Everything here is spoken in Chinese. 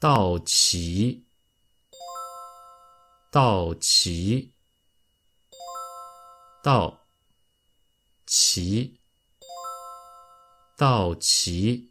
到齐，到齐，到齐，到齐。